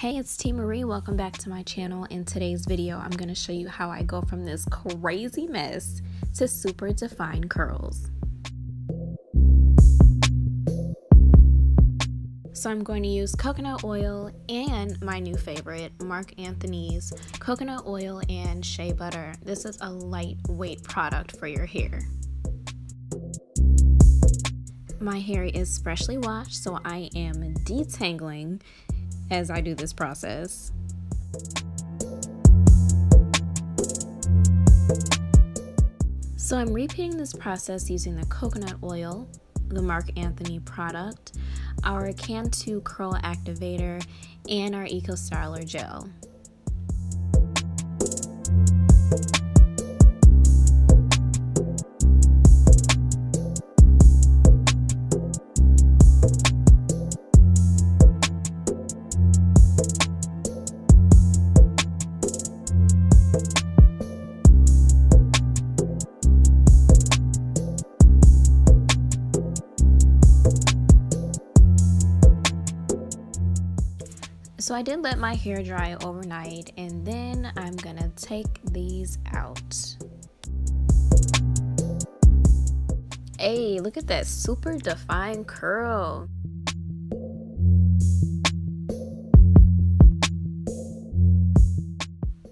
Hey, it's Tee Marie. Welcome back to my channel. In today's video, I'm going to show you how I go from this crazy mess to super defined curls. So I'm going to use coconut oil and my new favorite, Marc Anthony's coconut oil and shea butter. This is a lightweight product for your hair. My hair is freshly washed, so I am detangling as I do this process. So I'm repeating this process using the coconut oil, the Marc Anthony product, our Cantu Curl Activator, and our Eco Styler Gel. So I did let my hair dry overnight and then I'm gonna take these out. Hey, look at that super defined curl.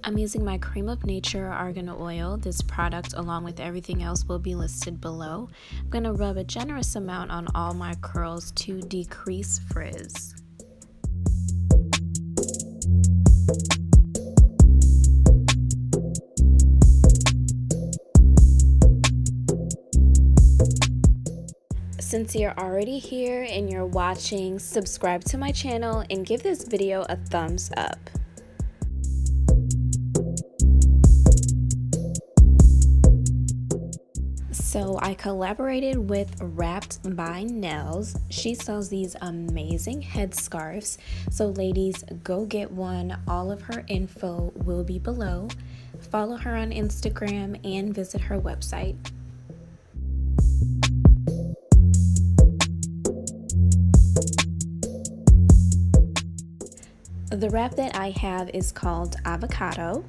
I'm using my Creme of Nature Argan Oil. This product, along with everything else, will be listed below. I'm going to rub a generous amount on all my curls to decrease frizz. Since you're already here and you're watching, subscribe to my channel and give this video a thumbs up. So I collaborated with Wrapped by Nellz. She sells these amazing headscarves. So ladies, go get one. All of her info will be below. Follow her on Instagram and visit her website. The wrap that I have is called avocado.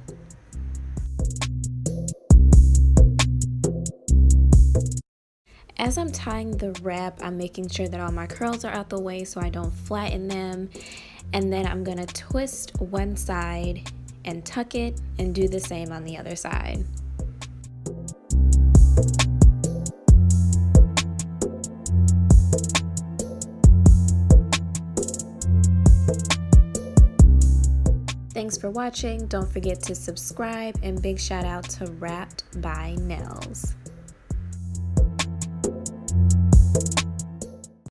As I'm tying the wrap, I'm making sure that all my curls are out the way so I don't flatten them. And then I'm gonna twist one side and tuck it and do the same on the other side. Thanks for watching. Don't forget to subscribe and big shout out to Wrapped by Nellz.